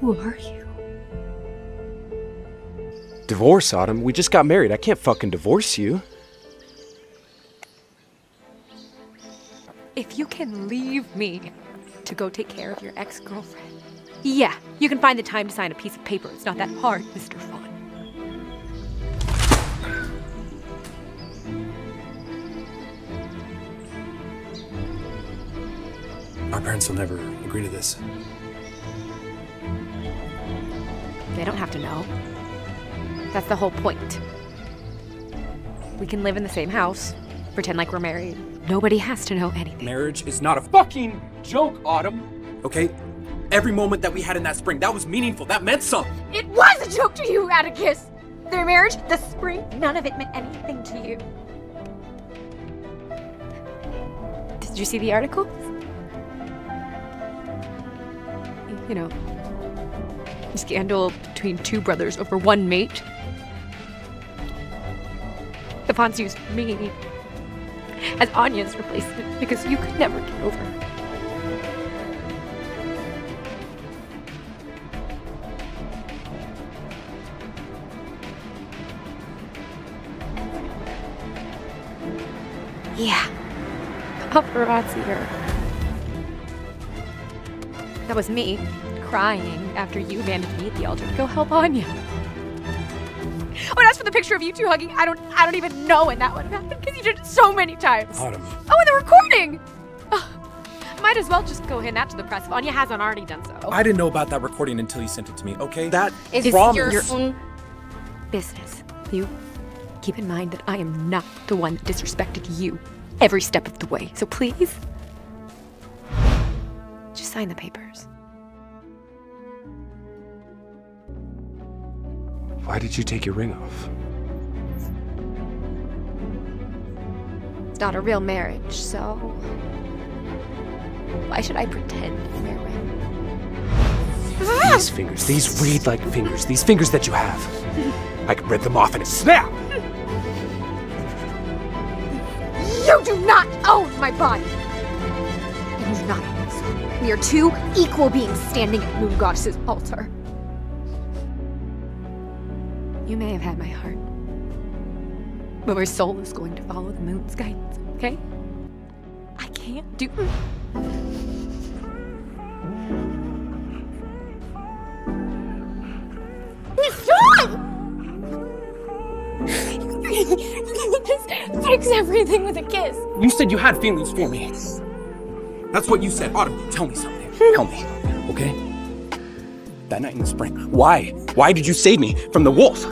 Who are you? Divorce, Autumn. We just got married. I can't fucking divorce you. If you can leave me to go take care of your ex girlfriend, yeah, you can find the time to sign a piece of paper. It's not that hard, Mr. Fawn. Our parents will never agree to this. They don't have to know. That's the whole point. We can live in the same house, pretend like we're married. Nobody has to know anything. Marriage is not a fucking joke, Autumn. Okay? Every moment that we had in that spring, that was meaningful. That meant something. It was a joke to you, Atticus! Their marriage, the spring, none of it meant anything to you. Did you see the article? You know, scandal between two brothers over one mate. The Fawns used me as Anya's replacement because you could never get over her. Yeah. Paparazzi her. That was me, crying after you abandoned me at the altar to go help Anya. Oh, and as for the picture of you two hugging, I don't I don't even know when that would have happened because you did it so many times. Autumn. Oh, and the recording! Oh, might as well just go hand that to the press if Anya hasn't already done so. I didn't know about that recording until you sent it to me, okay? that is It's promise. your own business. You keep in mind that I am not the one that disrespected you every step of the way. So please, just sign the papers. Why did you take your ring off? It's not a real marriage, so why should I pretend it's my ring? These fingers, these reed like fingers, these fingers that you have. I could rip them off in a snap! You do not own my body! And you're not own soul. We are two equal beings standing at Moon Goddess's altar. You may have had my heart, but my soul is going to follow the moon's guidance, okay? I can't do. Stop! Just fix everything with a kiss. You said you had feelings for me. That's what you said. Autumn, tell me something. Tell me, okay? That night in the spring, why? Why did you save me from the wolf?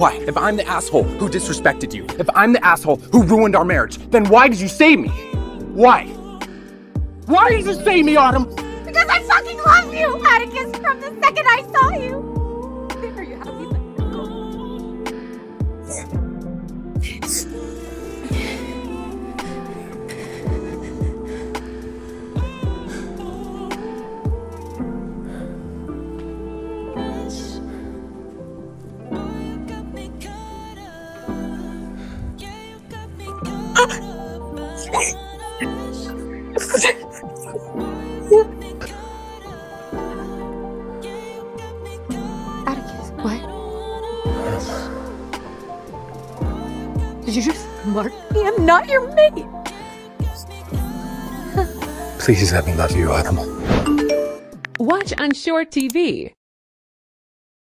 Why? If I'm the asshole who disrespected you, if I'm the asshole who ruined our marriage, then why did you save me? Why? Why did you save me, Autumn? Because I fucking love you, Atticus, from the second I saw you. Atticus, what? Did you just mark me? I'm not your mate. Please let me love you, Autumn. Watch on Short TV